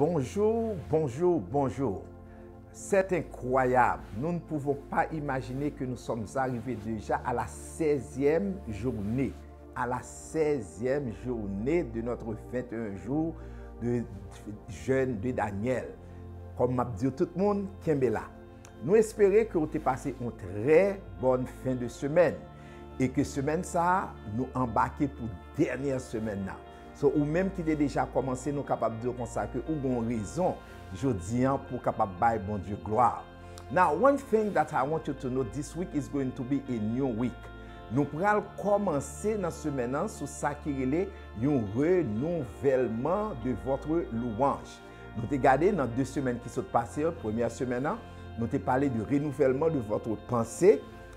Bonjour, bonjour, bonjour. C'est incroyable. Nous ne pouvons pas imaginer que nous sommes arrivés déjà à la 16e journée. À la 16e journée de notre 21 jours de jeûne de Daniel. Comme m'a dit tout le monde, là. Nous espérons que vous avez passé une très bonne fin de semaine. Et que semaine ça, nous embarquons pour dernière semaine là. So ou menm ki te deja komanse nou kapap diyo konsake ou bon rezon jodi an pou kapap bay bon diyo gloa. Now one thing that I want you to know this week is going to be a new week. Nou pral komanse nan semenan sou sakirele yon renouvellman de votre louange. Nou te gade nan 2 semen ki sot pase yo, premier semenan, nou te pale de renouvellman de votre panse,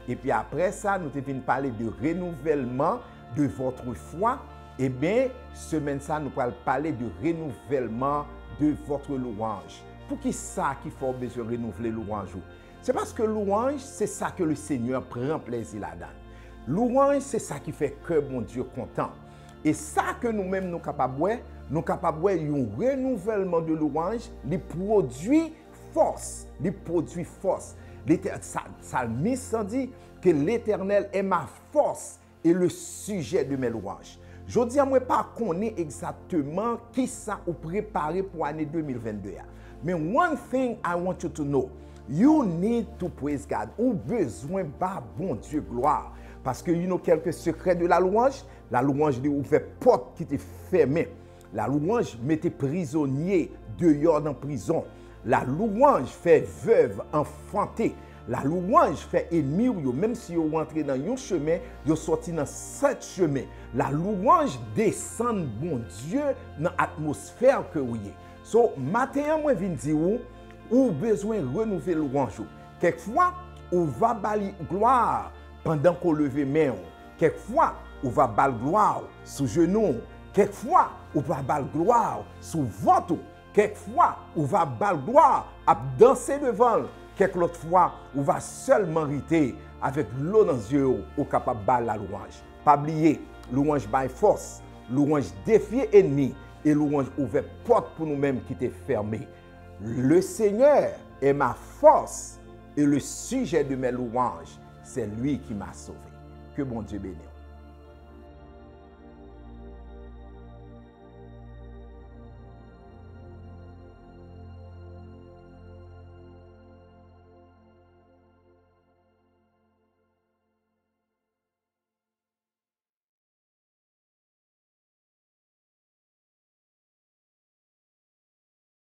epi apre sa nou te vin pale de renouvellman de votre fwa, eh bien, semaine ça, nous allons parler de renouvellement de votre louange. Pour qui ça qu'il faut besoin de renouveler louange C'est parce que louange, c'est ça que le Seigneur prend plaisir là-dedans. Louange, c'est ça qui fait que mon Dieu content. Et ça que nous-mêmes nous capables nous capables un renouvellement de louange, les produit force, les produit force. Salmiste dit que l'Éternel est ma force et le sujet de mes louanges. Je dis à moi pas connaître exactement qui ça ou préparé pour l'année 2022. Mais one thing I want you to know, you need to praise God. Ou besoin de bon Dieu gloire. Parce que you know quelques secrets de la louange. La louange dit ouvert porte qui était fermée. La louange mettait prisonnier dehors dans prison. La louange fait veuve enfantée. La louange fait ennemi même si vous rentrez dans un chemin, vous sorti dans sept chemins. La louange descend, bon Dieu, dans l'atmosphère que vous êtes. So, matin, moi, je dire ou besoin de renouveler louange. Quelquefois, on va balayer gloire pendant qu'on leve main. Quelquefois, on va balayer gloire sous genou. Quelquefois, on va balayer gloire sous ventre. Quelquefois, on va balayer gloire à danser devant. Quelques autres fois, on va seulement riter avec l'eau dans les yeux ou capable de la louange. Pas oublier, louange by force, louange défier ennemi et louange ouvert porte pour nous-mêmes qui étaient fermée. Le Seigneur est ma force et le sujet de mes louanges, c'est lui qui m'a sauvé. Que bon Dieu bénisse.